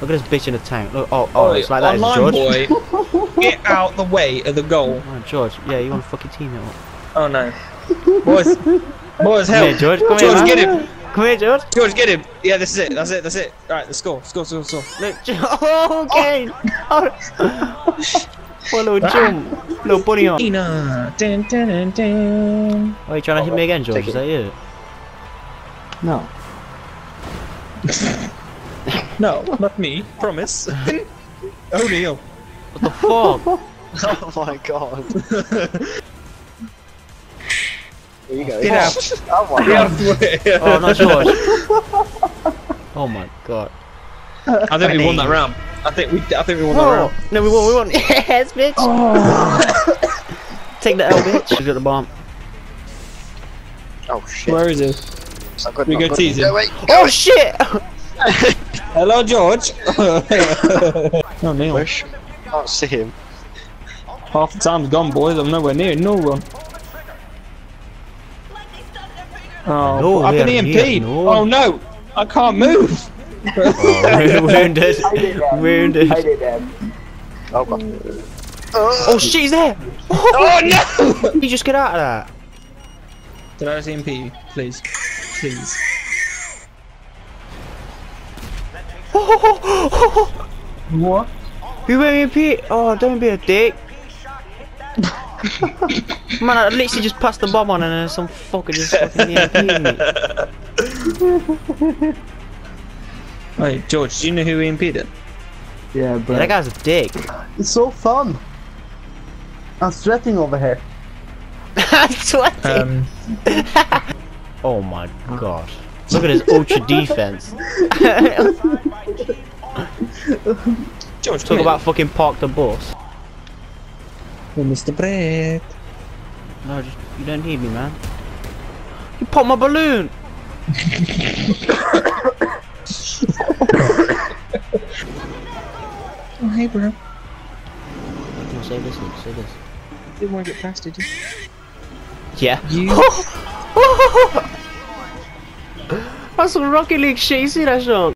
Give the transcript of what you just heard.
Look at this bitch in the tank. Look, oh, oh, Oi, it's like that, is it, online George? boy, get out the way of the goal. Oh, George, yeah, you want to fucking team it up? Oh no. Boys, boys, Come help. here, George. Come George, here, man. get him. Come here, George. George, get him. Yeah, this is it. That's it. That's it. Right, let's go. Let's go. Let's go. Let's go. Look, Ge- oh, Kane. Oh. What a little jump. Little bunny hop. Ina. Dun, dun, dun, dun. Oh, you trying to hit me again, George? Is it. that you? No. No, not me. Promise. oh Neil. What the fuck? Oh my god. There you go. Get out. Oh my Get god. out Oh, not George. Oh my god. I think we won that round. I think we. I think we won that Oh, round. no, we won, we won. Yes, bitch. Oh. Take the L, bitch. She's got the bomb. Oh shit. Where is it? We not go good. tease him. Go. Oh, shit. Hello, George. oh Neil. Push. Can't see him. Half the time's gone, boys. I'm nowhere near. No one. Oh, No, I've been yeah, EMP'd. no. Oh no, I can't move. Oh, wounded. Wounded. did. Oh god. Oh, shit, he's there. oh no! You just get out of that. Did I just EMP you? Please, please. What? You went in Oh, don't be a dick. Man, I literally just passed the bomb on and then some fucker just fucking EMP'd me. Wait, George, do you know who EMP'd it? Yeah, Yeah, bro. that guy's a dick. It's so fun. I'm sweating over here. I'm sweating. Um, oh my god. Look at his ultra defense. George, Talk about fucking park the bus. Oh, Mr. Brett. No, just you don't need me, man. You popped my balloon. Oh, hey, bro. No, say this, Luke, say this. Didn't want to get past, did you? Yeah. You. That's some Rocket League shit. You see that, Sean?